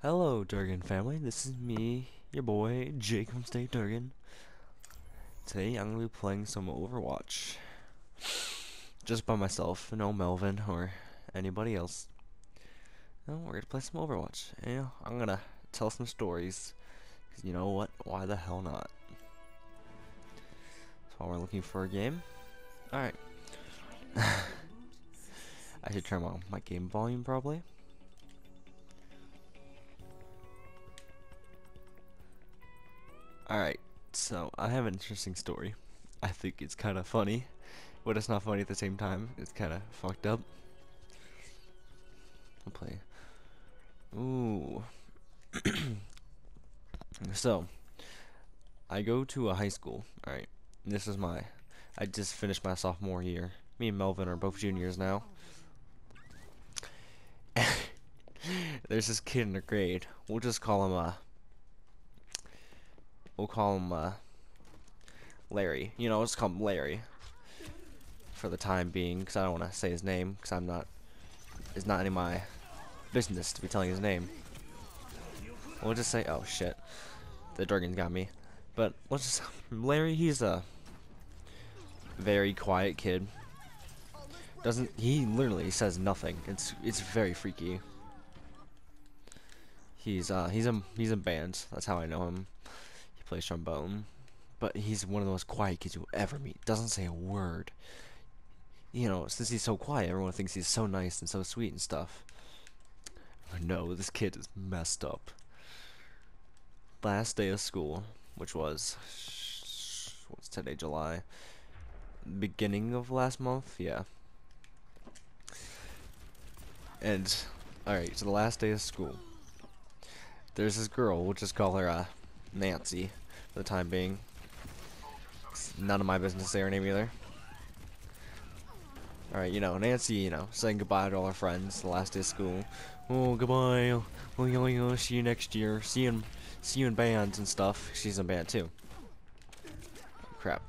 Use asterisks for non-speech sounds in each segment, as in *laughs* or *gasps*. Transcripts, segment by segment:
Hello, Durgon family. This is me, your boy, Jake from State Durgon. Today, I'm going to be playing some Overwatch. Just by myself, no Melvin or anybody else. No, we're going to play some Overwatch. And, I'm going to tell some stories. Because you know what? Why the hell not? So while we're looking for a game. Alright. *laughs* I should turn on my game volume, probably. Alright, so I have an interesting story. I think it's kind of funny, but it's not funny at the same time. It's kind of fucked up. I'll play. Ooh. *clears throat* so, I go to a high school. Alright, this is my. I just finished my sophomore year. Me and Melvin are both juniors now. *laughs* There's this kid in the grade. We'll just call him, uh, We'll call him uh, Larry. You know, let's call him Larry for the time being, because I don't want to say his name, because I'm not. It's not any of my business to be telling his name. We'll just say, oh shit, the dragon got me. But let's just Larry. He's a very quiet kid. Doesn't he literally says nothing. It's it's very freaky. He's uh he's a he's in bands. That's how I know him plays trombone, but he's one of the most quiet kids you'll ever meet. Doesn't say a word. You know, since he's so quiet, everyone thinks he's so nice and so sweet and stuff. No, this kid is messed up. Last day of school, which was what's today, July? Beginning of last month, yeah. And alright, so the last day of school. There's this girl, we'll just call her uh, Nancy for the time being. It's none of my business her name either. Alright, you know, Nancy, you know, saying goodbye to all her friends the last day of school. Oh, goodbye. Oh, oh, oh, see you next year. See you in, see you in bands and stuff. She's in band too. Crap.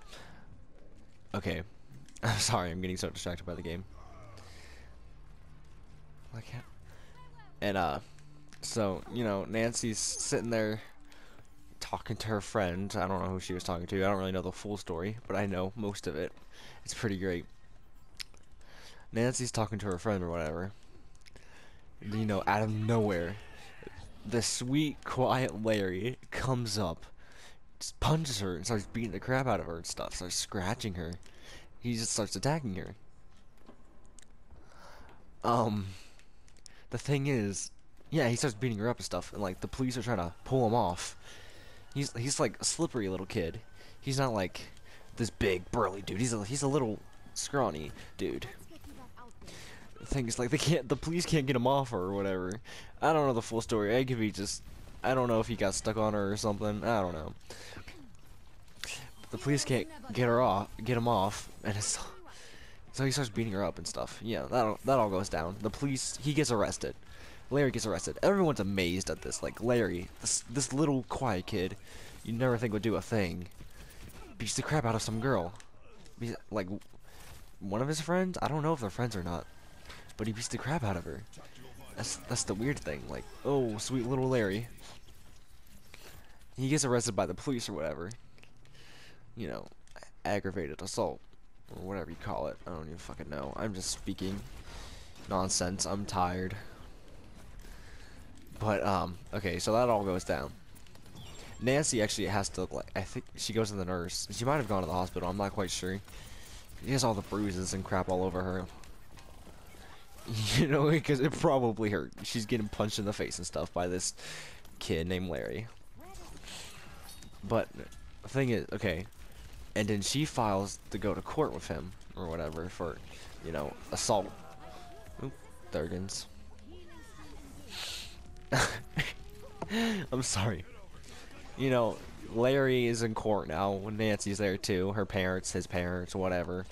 Okay. *laughs* I'm sorry, I'm getting so distracted by the game. I can't. And, uh, so, you know, Nancy's sitting there talking to her friend. I don't know who she was talking to. I don't really know the full story, but I know most of it. It's pretty great. Nancy's talking to her friend or whatever. You know, out of nowhere, the sweet, quiet Larry comes up, just punches her and starts beating the crap out of her and stuff. Starts scratching her. He just starts attacking her. Um, the thing is, yeah, he starts beating her up and stuff, and like the police are trying to pull him off. He's he's like a slippery little kid. He's not like this big burly dude. He's a he's a little scrawny dude. The thing is like they can't the police can't get him off her or whatever. I don't know the full story. I could be just I don't know if he got stuck on her or something. I don't know. The police can't get her off, get him off, and so he starts beating her up and stuff. Yeah, that that all goes down. The police he gets arrested. Larry gets arrested. Everyone's amazed at this. Like, Larry, this, this little quiet kid, you never think would do a thing, beats the crap out of some girl. He's, like, one of his friends? I don't know if they're friends or not, but he beats the crap out of her. That's, that's the weird thing. Like, oh, sweet little Larry. He gets arrested by the police or whatever. You know, aggravated assault, or whatever you call it. I don't even fucking know. I'm just speaking nonsense. I'm tired. But um, okay, so that all goes down. Nancy actually has to look like I think she goes to the nurse. She might have gone to the hospital. I'm not quite sure. She has all the bruises and crap all over her. *laughs* You know, because it probably hurt. She's getting punched in the face and stuff by this kid named Larry. But the thing is, okay, and then she files to go to court with him or whatever for, you know, assault. Oop, Thurgans. *laughs* I'm sorry. You know, Larry is in court now. Nancy's there too. Her parents, his parents, whatever.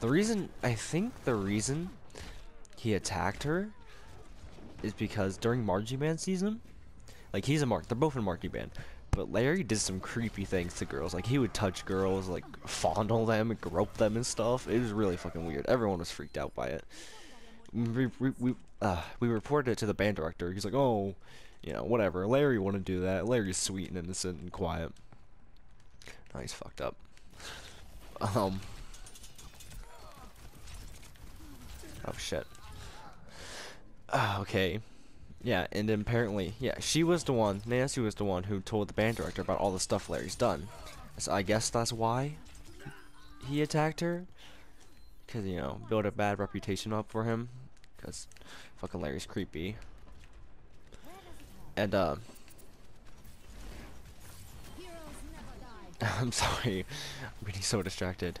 The reason, I think the reason he attacked her is because during Marching Band season, like he's a Mark, they're both in Marching Band, but Larry did some creepy things to girls. Like he would touch girls, like fondle them and grope them and stuff. It was really fucking weird. Everyone was freaked out by it. We, we, we, uh, we reported it to the band director. He's like, oh, you know, whatever. Larry wouldn't do that. Larry's sweet and innocent and quiet. Now he's fucked up. Um. Oh shit. Uh, okay. Yeah, and apparently, yeah, she was the one, Nancy was the one who told the band director about all the stuff Larry's done. So I guess that's why he attacked her. Because, you know, build a bad reputation up for him. Because fucking Larry's creepy. And, uh, *laughs* I'm sorry. *laughs* I'm getting so distracted.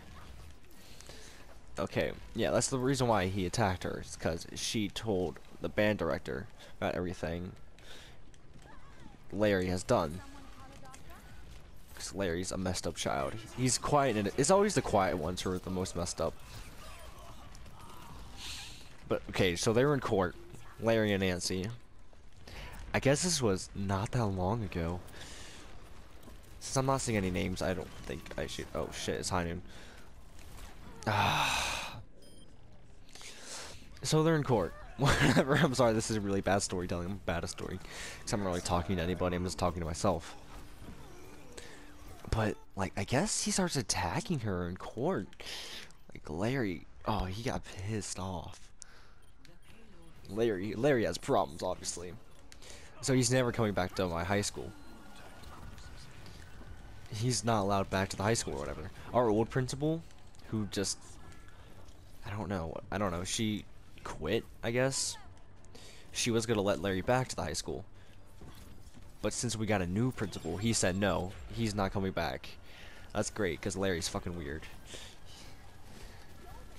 Okay, yeah, that's the reason why he attacked her. It's because she told the band director about everything Larry has done. Because Larry's a messed up child. He's quiet and it's always the quiet ones who are the most messed up. But, okay, so they were in court. Larry and Nancy. I guess this was not that long ago. Since I'm not seeing any names, I don't think I should. Oh shit, it's high noon. Ah. so they're in court. *laughs* Whatever. I'm sorry. This is a really bad storytelling. I'm bad at story. Cause I'm not really talking to anybody. I'm just talking to myself. But like, I guess he starts attacking her in court. Like Larry. Oh, he got pissed off. Larry. Larry has problems, obviously. So he's never coming back to my high school he's not allowed back to the high school or whatever. Our old principal, who just, I don't know, I don't know, she quit, I guess. She was gonna let Larry back to the high school. But since we got a new principal, he said no, he's not coming back. That's great, because Larry's fucking weird.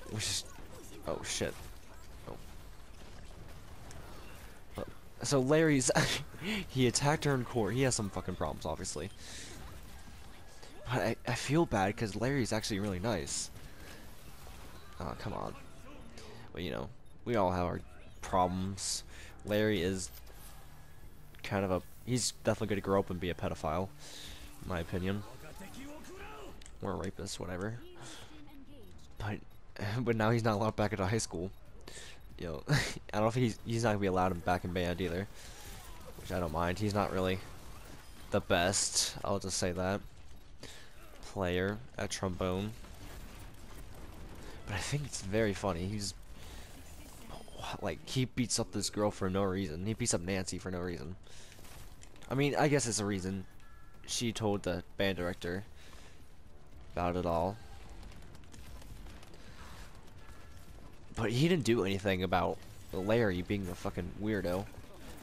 Which is, oh shit. So Larry's, *laughs* he attacked her in court. He has some fucking problems, obviously. But I, I feel bad because Larry's actually really nice. Oh, come on. Well, you know, we all have our problems. Larry is kind of a... He's definitely going to grow up and be a pedophile, in my opinion. Or a rapist, whatever. But, *laughs* but now he's not allowed back into high school. Know, *laughs* I don't know if he's, he's not to be allowed back in band either. Which I don't mind. He's not really the best. I'll just say that player at trombone. But I think it's very funny. He's like he beats up this girl for no reason. He beats up Nancy for no reason. I mean, I guess it's a reason. She told the band director about it all. But he didn't do anything about Larry being a fucking weirdo.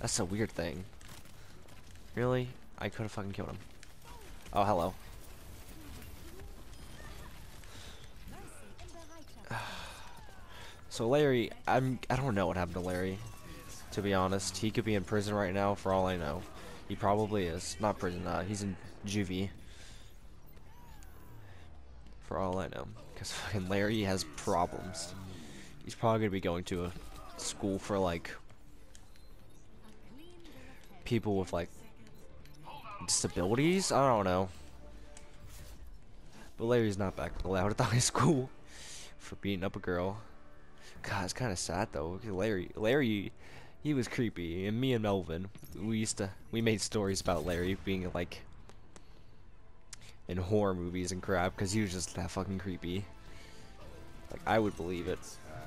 That's a weird thing. Really? I could have fucking killed him. Oh, hello. *sighs* So Larry, I'm I don't know what happened to Larry. To be honest, he could be in prison right now for all I know. He probably is. Not prison. Uh, he's in juvie. For all I know, because fucking Larry has problems. He's probably gonna be going to a school for like people with like disabilities. I don't know. But Larry's not back allowed at the *laughs* high school for beating up a girl. God, it's kind of sad though. Larry, Larry, he was creepy, and me and Melvin, we used to, we made stories about Larry being like in horror movies and crap, because he was just that fucking creepy. Like I would believe it.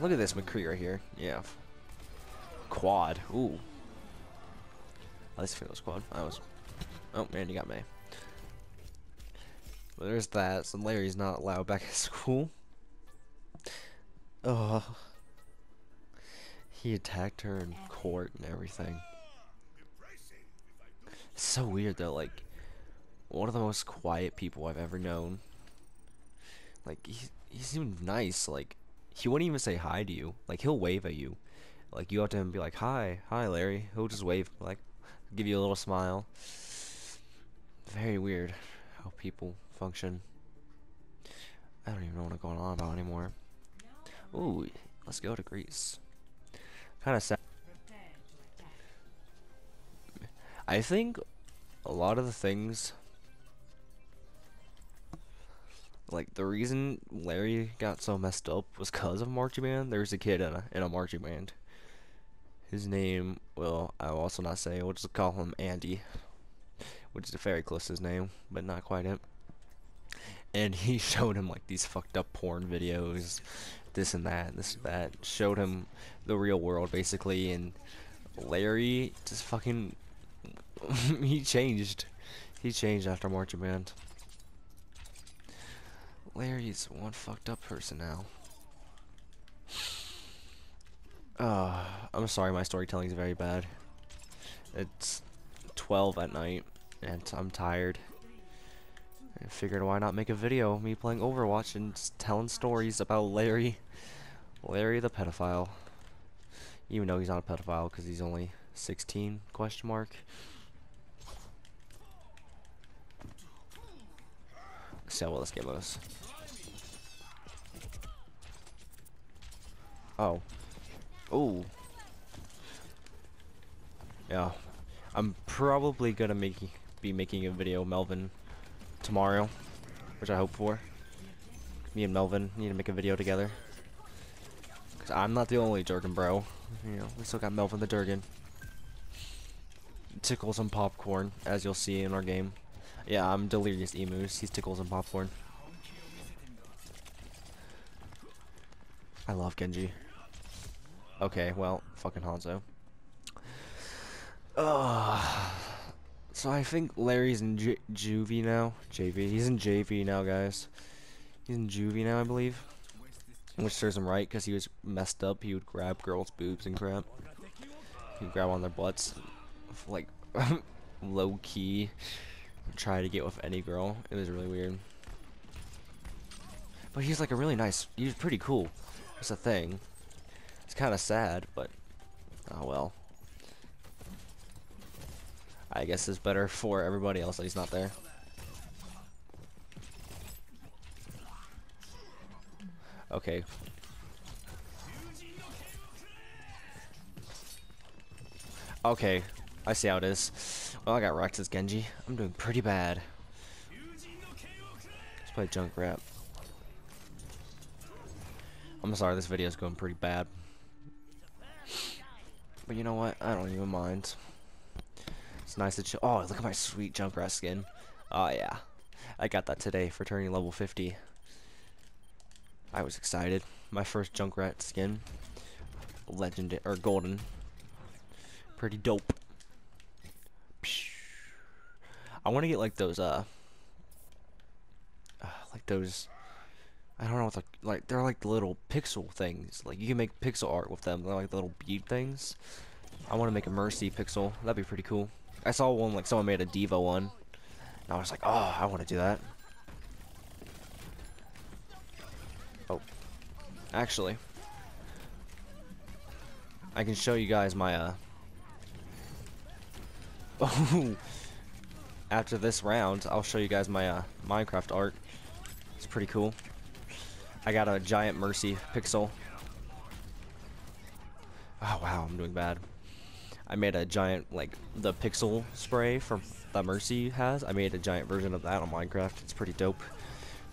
Look at this McCree right here. Yeah. Quad. Ooh. At least feel quad. I was. Oh man, you got me. Well, there's that. So Larry's not allowed back at *laughs* school. Oh. He attacked her in court and everything. It's so weird though, like, one of the most quiet people I've ever known. Like, he, he seemed nice, like, he wouldn't even say hi to you. Like, he'll wave at you. Like, you have to him be like, hi, hi Larry. He'll just wave, like, give you a little smile. Very weird how people function. I don't even know what I'm going on about anymore. Ooh, let's go to Greece. Kind of sad. I think a lot of the things like the reason Larry got so messed up was cause of marching band. There's a kid in a in a marching band His name, well, I'll also not say. We'll just call him Andy, which is very close to his name, but not quite it. And he *laughs* showed him like these fucked up porn videos, this and that, this and that. Showed him the real world basically, and Larry just fucking *laughs* he changed. He changed after Marching Band. Larry's one fucked up person now. *sighs* Uh, I'm sorry, my storytelling is very bad. It's 12 at night, and I'm tired. I figured why not make a video me playing Overwatch and telling stories about Larry. Larry the pedophile. Even though he's not a pedophile because he's only 16 question mark. See how well this game goes. Oh. Oh. Yeah. I'm probably gonna make be making a video Melvin tomorrow, which I hope for. Me and Melvin need to make a video together. Cause I'm not the only Durgon bro. You know, we still got Melvin the Durgon. Tickles and popcorn, as you'll see in our game. Yeah, I'm Delirious Emus. He's Tickles and popcorn. I love Genji. Okay, well, fucking Hanzo. Uh, so I think Larry's in J juvie now. JV. He's in JV now, guys. He's in juvie now, I believe. Which serves him right, because he was messed up. He would grab girls' boobs and crap. He'd grab on their butts. Like, *laughs* low-key. Try to get with any girl. It was really weird. But he's like a really nice... He's pretty cool. That's the thing. It's kind of sad, but oh well. I guess it's better for everybody else that he's not there. Okay. Okay, I see how it is. Well, I got wrecked as Genji. I'm doing pretty bad. Let's play Junkrat. I'm sorry, this video is going pretty bad. But you know what? I don't even mind. It's nice to chill. Oh, look at my sweet Junkrat skin. Oh, yeah. I got that today for turning level 50. I was excited. My first Junkrat skin. Legend or golden. Pretty dope. I want to get like those uh, uh like those I don't know what the like they're like little pixel things. Like you can make pixel art with them. They're like little bead things. I want to make a Mercy pixel. That'd be pretty cool. I saw one like someone made a D.Va one. And I was like, oh, I want to do that. Oh, actually, I can show you guys my uh. Oh, *laughs* after this round, I'll show you guys my uh, Minecraft art. It's pretty cool. I got a giant Mercy pixel. Oh wow, I'm doing bad. I made a giant, like, the pixel spray from that Mercy has. I made a giant version of that on Minecraft. It's pretty dope.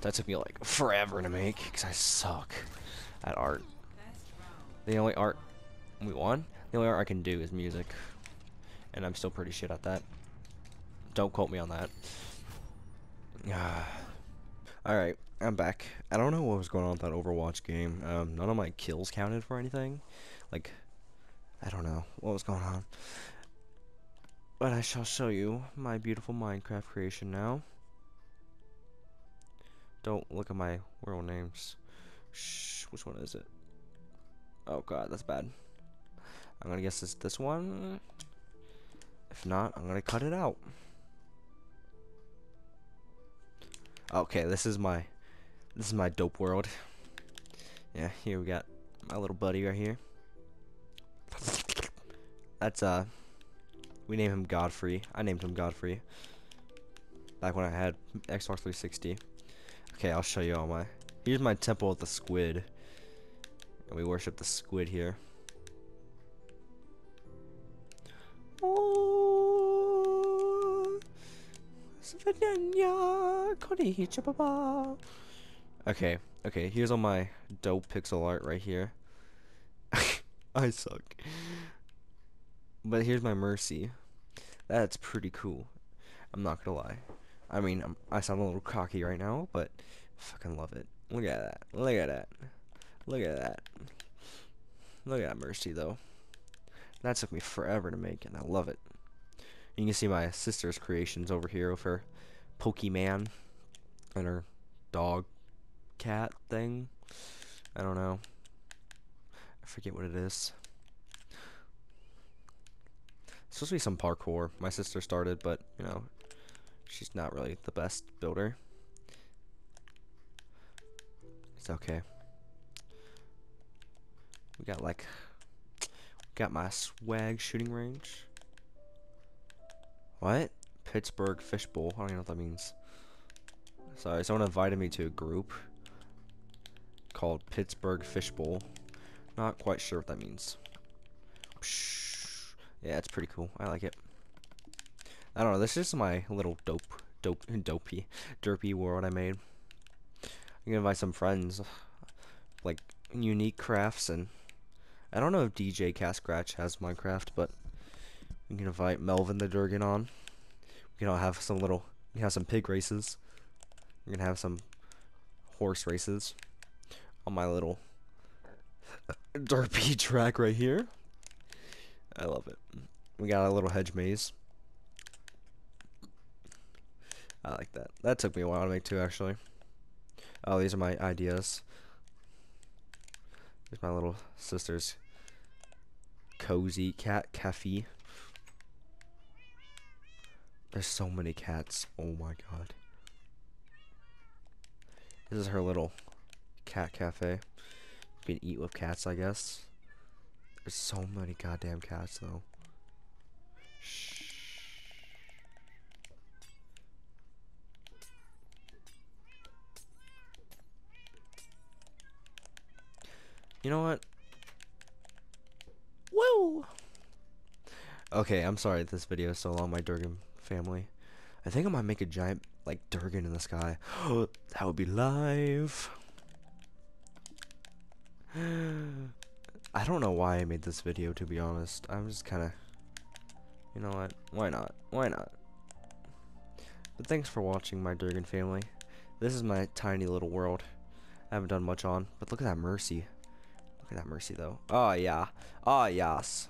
That took me, like, forever to make, because I suck at art. The only art we won? The only art I can do is music. And I'm still pretty shit at that. Don't quote me on that. Ah. Alright. I'm back. I don't know what was going on with that Overwatch game. Um, none of my kills counted for anything. Like, I don't know what was going on. But I shall show you my beautiful Minecraft creation now. Don't look at my world names. Shh, which one is it? Oh god, that's bad. I'm gonna guess it's this one. If not, I'm gonna cut it out. Okay, this is my this is my dope world. Yeah, here we got my little buddy right here. That's, uh, we name him Godfrey. I named him Godfrey. Back when I had Xbox 360. Okay, I'll show you all my... Here's my temple with the squid. And we worship the squid here. Okay, okay, here's all my dope pixel art right here. *laughs* I suck. but here's my Mercy. That's pretty cool. I'm not gonna lie. I mean, I'm, I sound a little cocky right now, but fucking love it. Look at that. Look at that. Look at that. Look at that Mercy, though. That took me forever to make, and I love it. You can see my sister's creations over here of her Pokemon and her dog cat thing. I don't know. I forget what it is. It's supposed to be some parkour. My sister started, but, you know, she's not really the best builder. It's okay. We got like, got my swag shooting range. What? Pittsburgh Fishbowl. I don't even know what that means. Sorry, someone invited me to a group called Pittsburgh Fishbowl. Not quite sure what that means. Yeah, it's pretty cool. I like it. I don't know. This is my little dope, dope, *laughs* dopey, derpy world I made. I'm gonna invite some friends, like unique crafts, and I don't know if DJ Cat Scratch has Minecraft, but we can invite Melvin the Durgon on. Can all have some little, can have some pig races. We're gonna have some horse races on my little *laughs* derpy track right here. I love it. We got a little hedge maze. I like that. That took me a while to make too, actually. Oh, these are my ideas. There's my little sister's cozy cat cafe. There's so many cats. Oh my god. This is her little cat cafe. You can eat with cats, I guess. There's so many goddamn cats, though. Shh. You know what? Woo! Okay, I'm sorry this video is so long, my Durgon family. I think I might make a giant, like, Durgon in the sky. *gasps* that would be live. I don't know why I made this video, to be honest. I'm just kind of... You know what? Why not? Why not? But thanks for watching, my Durgon family. This is my tiny little world. I haven't done much on, but look at that Mercy. Look at that Mercy, though. Oh, yeah. Oh, yes.